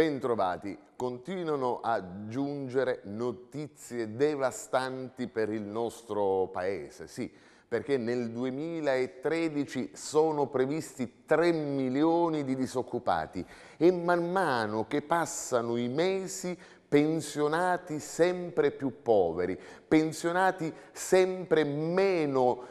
Bentrovati. Continuano a giungere notizie devastanti per il nostro Paese, sì, perché nel 2013 sono previsti 3 milioni di disoccupati e man mano che passano i mesi pensionati sempre più poveri, pensionati sempre meno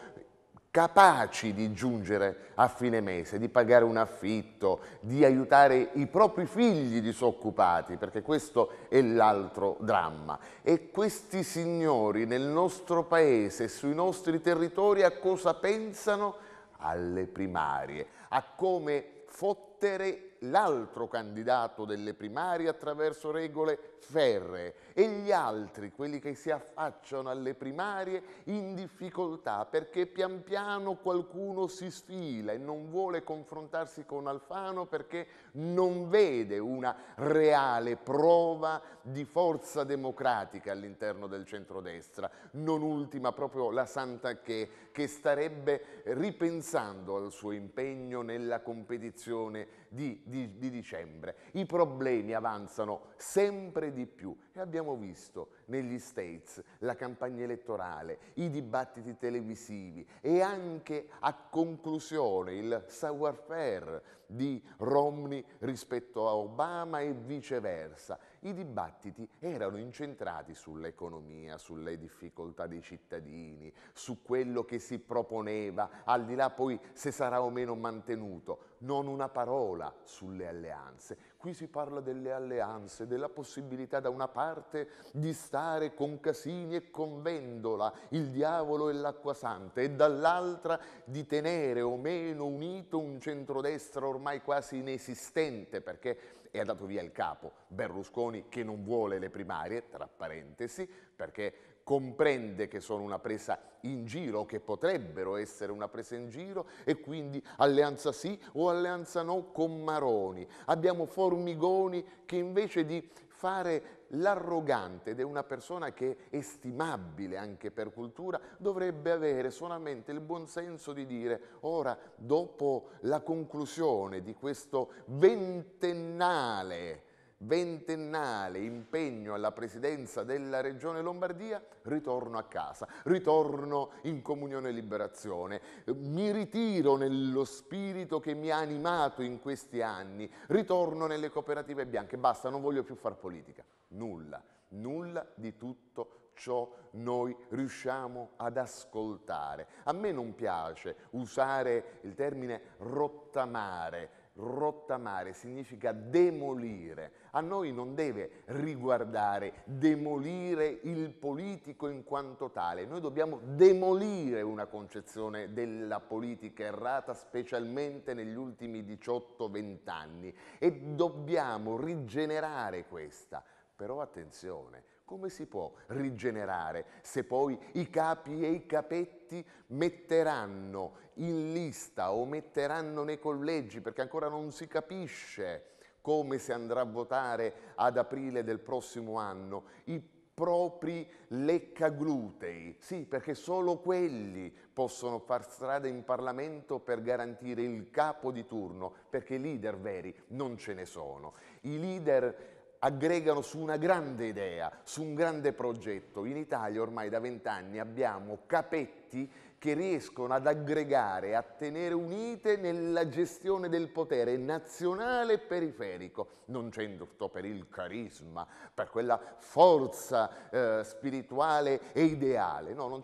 capaci di giungere a fine mese, di pagare un affitto, di aiutare i propri figli disoccupati, perché questo è l'altro dramma. E questi signori nel nostro paese, sui nostri territori, a cosa pensano? Alle primarie, a come fottere l'altro candidato delle primarie attraverso regole ferree e gli altri, quelli che si affacciano alle primarie, in difficoltà perché pian piano qualcuno si sfila e non vuole confrontarsi con Alfano perché non vede una reale prova di forza democratica all'interno del centrodestra, non ultima proprio la Santa Che, che starebbe ripensando al suo impegno nella competizione di, di, di dicembre. I problemi avanzano sempre di più e abbiamo visto negli States la campagna elettorale, i dibattiti televisivi e anche a conclusione il savoir-faire di Romney rispetto a Obama e viceversa. I dibattiti erano incentrati sull'economia, sulle difficoltà dei cittadini, su quello che si proponeva, al di là poi se sarà o meno mantenuto, non una parola sulle alleanze. Qui si parla delle alleanze, della possibilità da una parte di stare con Casini e con Vendola, il diavolo e l'acqua santa, e dall'altra di tenere o meno unito un centrodestra ormai quasi inesistente perché è andato via il capo Berlusconi che non vuole le primarie, tra parentesi, perché comprende che sono una presa in giro, che potrebbero essere una presa in giro e quindi alleanza sì o alleanza no con Maroni. Abbiamo Formigoni che invece di fare l'arrogante ed è una persona che è stimabile anche per cultura, dovrebbe avere solamente il buon senso di dire ora, dopo la conclusione di questo ventennale ventennale impegno alla presidenza della Regione Lombardia, ritorno a casa, ritorno in Comunione e Liberazione, mi ritiro nello spirito che mi ha animato in questi anni, ritorno nelle cooperative bianche, basta, non voglio più far politica, nulla, nulla di tutto ciò noi riusciamo ad ascoltare. A me non piace usare il termine rottamare, Rottamare significa demolire. A noi non deve riguardare demolire il politico in quanto tale. Noi dobbiamo demolire una concezione della politica errata, specialmente negli ultimi 18-20 anni. E dobbiamo rigenerare questa. Però attenzione, come si può rigenerare se poi i capi e i capetti metteranno in lista o metteranno nei collegi, perché ancora non si capisce come si andrà a votare ad aprile del prossimo anno, i propri leccaglutei, sì, perché solo quelli possono far strada in Parlamento per garantire il capo di turno, perché leader veri non ce ne sono. I leader aggregano su una grande idea, su un grande progetto. In Italia ormai da vent'anni abbiamo capetti che riescono ad aggregare, a tenere unite nella gestione del potere nazionale e periferico, non certo per il carisma, per quella forza eh, spirituale e ideale, no, non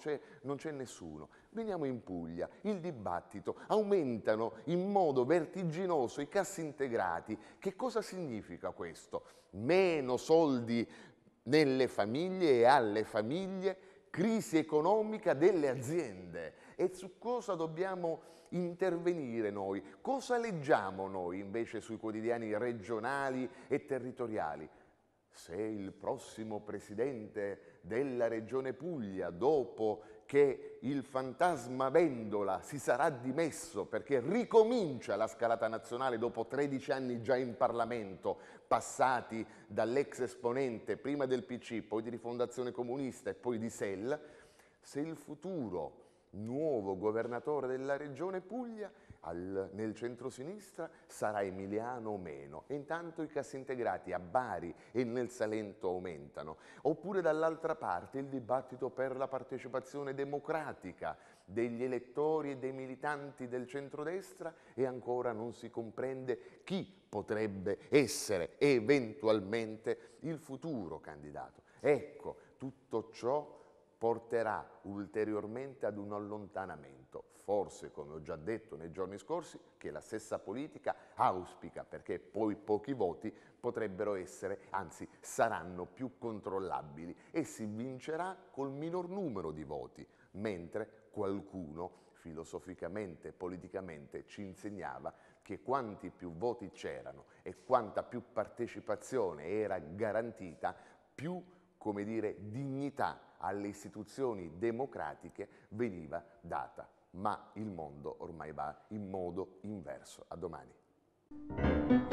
c'è nessuno. Veniamo in Puglia, il dibattito, aumentano in modo vertiginoso i cassi integrati. Che cosa significa questo? Meno soldi nelle famiglie e alle famiglie, crisi economica delle aziende. E su cosa dobbiamo intervenire noi? Cosa leggiamo noi invece sui quotidiani regionali e territoriali? Se il prossimo presidente della regione Puglia, dopo che il fantasma Vendola si sarà dimesso perché ricomincia la scalata nazionale dopo 13 anni già in Parlamento, passati dall'ex esponente prima del PC, poi di Rifondazione Comunista e poi di SEL, se il futuro nuovo governatore della regione Puglia al, nel centro-sinistra sarà emiliano o meno e intanto i cassintegrati a Bari e nel Salento aumentano. Oppure dall'altra parte il dibattito per la partecipazione democratica degli elettori e dei militanti del centrodestra e ancora non si comprende chi potrebbe essere eventualmente il futuro candidato. Ecco, tutto ciò porterà ulteriormente ad un allontanamento, forse come ho già detto nei giorni scorsi, che la stessa politica auspica perché poi pochi voti potrebbero essere, anzi saranno più controllabili e si vincerà col minor numero di voti, mentre qualcuno filosoficamente politicamente ci insegnava che quanti più voti c'erano e quanta più partecipazione era garantita, più come dire, dignità alle istituzioni democratiche veniva data. Ma il mondo ormai va in modo inverso. A domani.